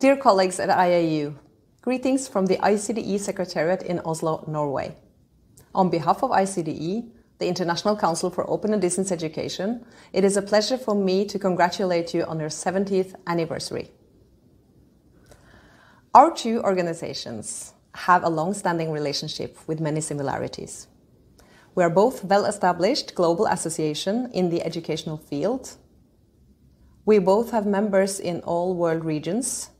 Dear colleagues at IAU, greetings from the ICDE Secretariat in Oslo, Norway. On behalf of ICDE, the International Council for Open and Distance Education, it is a pleasure for me to congratulate you on your 70th anniversary. Our two organizations have a long-standing relationship with many similarities. We are both well-established global association in the educational field. We both have members in all world regions,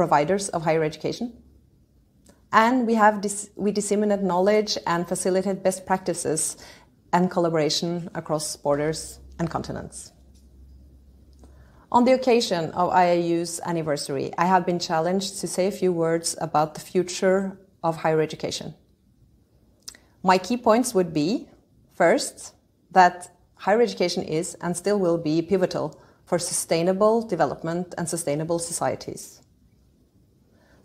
providers of higher education, and we have we disseminate knowledge and facilitate best practices and collaboration across borders and continents. On the occasion of IAU's anniversary, I have been challenged to say a few words about the future of higher education. My key points would be, first, that higher education is and still will be pivotal for sustainable development and sustainable societies.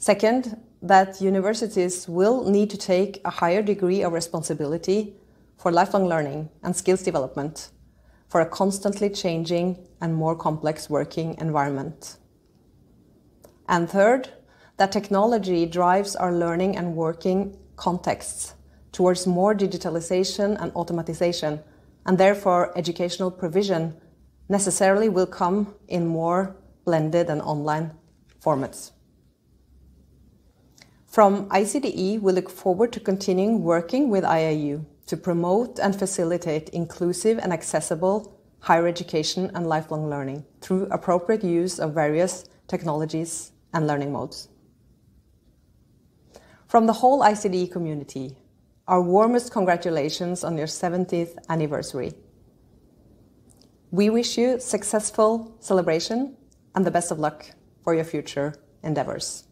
Second, that universities will need to take a higher degree of responsibility for lifelong learning and skills development for a constantly changing and more complex working environment. And third, that technology drives our learning and working contexts towards more digitalization and automatization, and therefore educational provision necessarily will come in more blended and online formats. From ICDE, we look forward to continuing working with IAU to promote and facilitate inclusive and accessible higher education and lifelong learning through appropriate use of various technologies and learning modes. From the whole ICDE community, our warmest congratulations on your 70th anniversary. We wish you successful celebration and the best of luck for your future endeavors.